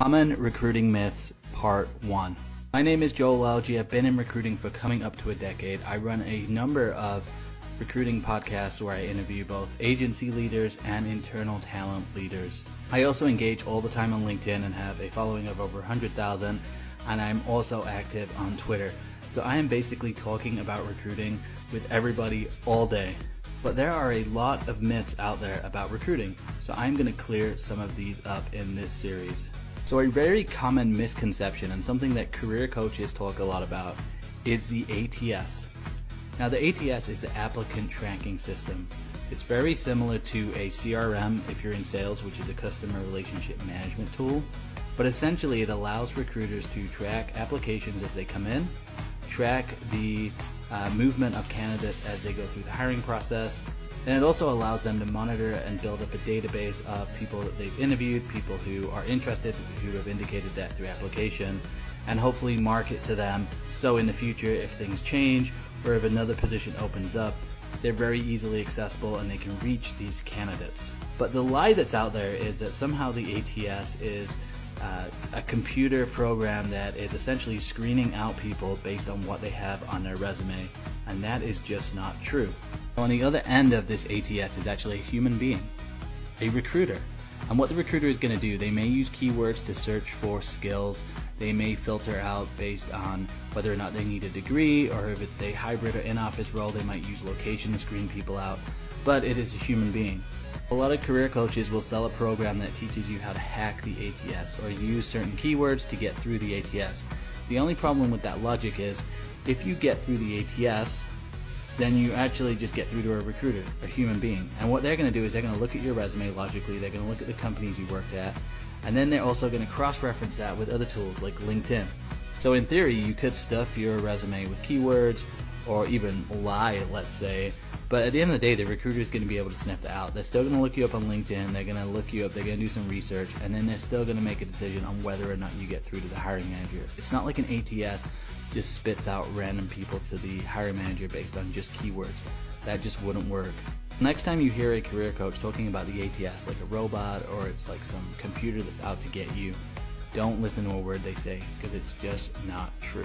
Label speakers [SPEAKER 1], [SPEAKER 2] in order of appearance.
[SPEAKER 1] Common Recruiting Myths Part 1. My name is Joel Lalgee. I've been in recruiting for coming up to a decade. I run a number of recruiting podcasts where I interview both agency leaders and internal talent leaders. I also engage all the time on LinkedIn and have a following of over 100,000, and I'm also active on Twitter. So I am basically talking about recruiting with everybody all day. But there are a lot of myths out there about recruiting, so I'm going to clear some of these up in this series. So, a very common misconception and something that career coaches talk a lot about is the ATS. Now, the ATS is the applicant tracking system. It's very similar to a CRM if you're in sales, which is a customer relationship management tool. But essentially, it allows recruiters to track applications as they come in, track the uh, movement of candidates as they go through the hiring process, and it also allows them to monitor and build up a database of people that they've interviewed, people who are interested, who have indicated that through application, and hopefully market to them so in the future if things change or if another position opens up, they're very easily accessible and they can reach these candidates. But the lie that's out there is that somehow the ATS is uh, a computer program that is essentially screening out people based on what they have on their resume, and that is just not true. On the other end of this ATS is actually a human being, a recruiter. And what the recruiter is going to do, they may use keywords to search for skills. They may filter out based on whether or not they need a degree, or if it's a hybrid or in office role, they might use location to screen people out. But it is a human being. A lot of career coaches will sell a program that teaches you how to hack the ATS or use certain keywords to get through the ATS. The only problem with that logic is if you get through the ATS, then you actually just get through to a recruiter, a human being. And what they're going to do is they're going to look at your resume logically, they're going to look at the companies you worked at, and then they're also going to cross reference that with other tools like LinkedIn. So, in theory, you could stuff your resume with keywords or even lie, let's say. But at the end of the day, the recruiter is going to be able to sniff that out. They're still going to look you up on LinkedIn. They're going to look you up. They're going to do some research, and then they're still going to make a decision on whether or not you get through to the hiring manager. It's not like an ATS just spits out random people to the hiring manager based on just keywords. That just wouldn't work. Next time you hear a career coach talking about the ATS like a robot or it's like some computer that's out to get you, don't listen to a word they say because it's just not true.